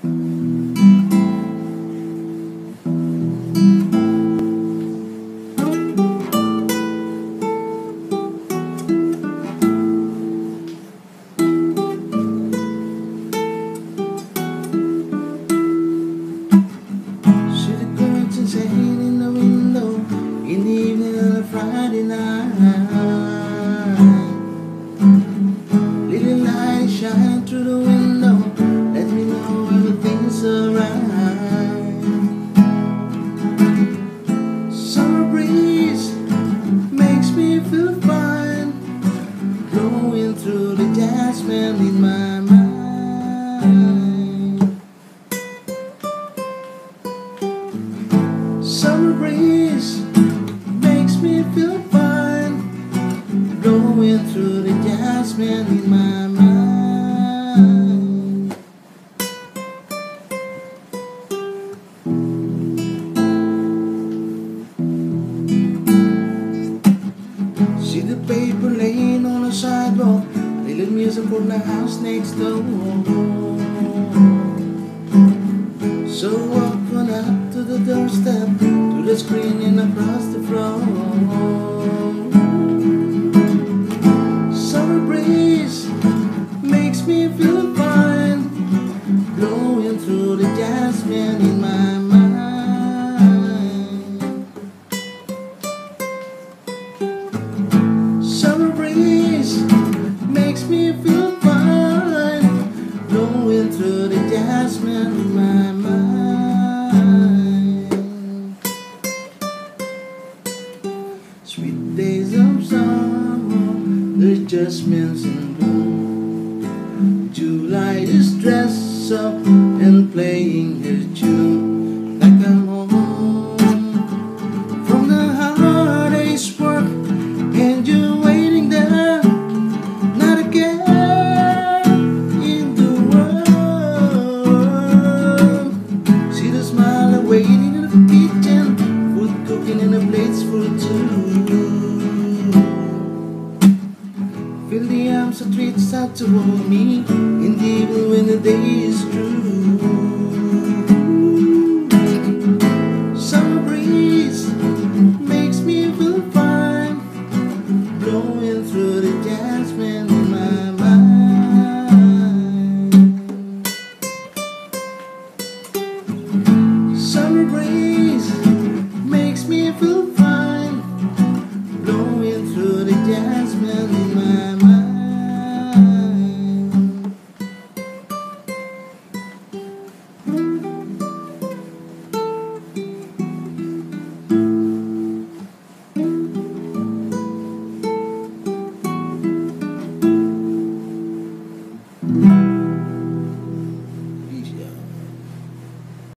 See Summer breeze makes me feel fine, blowing through the jasmine in my mind. Summer breeze makes me feel fine, blowing through the jasmine in my See the paper laying on the sidewalk, little music from the house next door. So walking up to the doorstep, to the screen and across the floor. Summer breeze makes me feel fine, blowing through the jasmine in my through the jasmine in my mind. Sweet days of summer, the jasmine's in bloom. July is dressed up and playing his tune Feel the arms